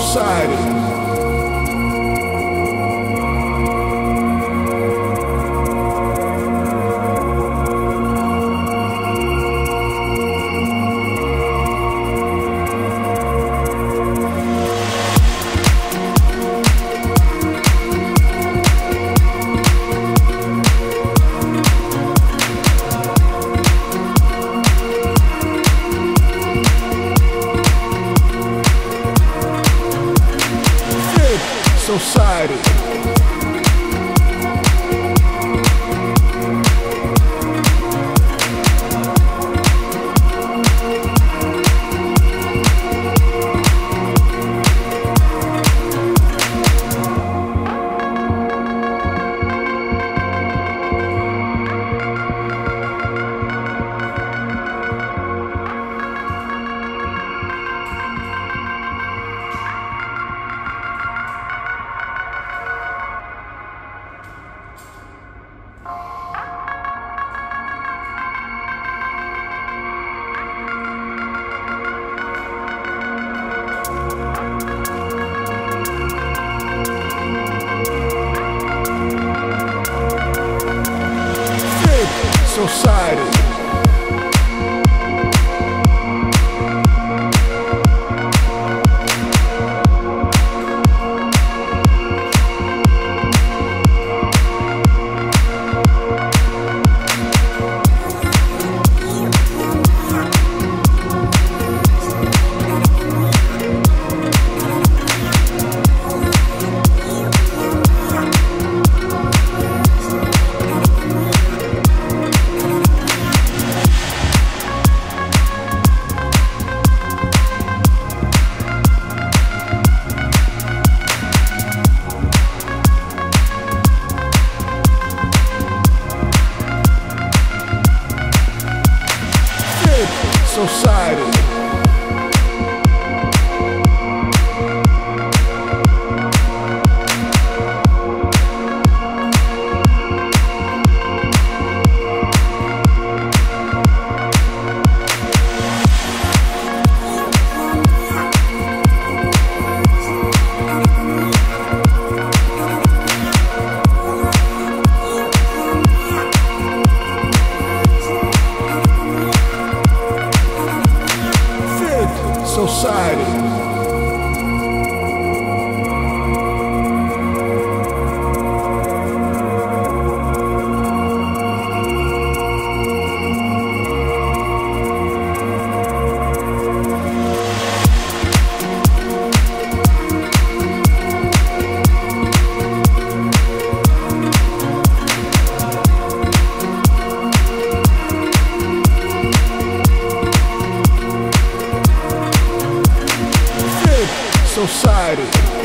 Society. Society. Society. Society. Society. Society.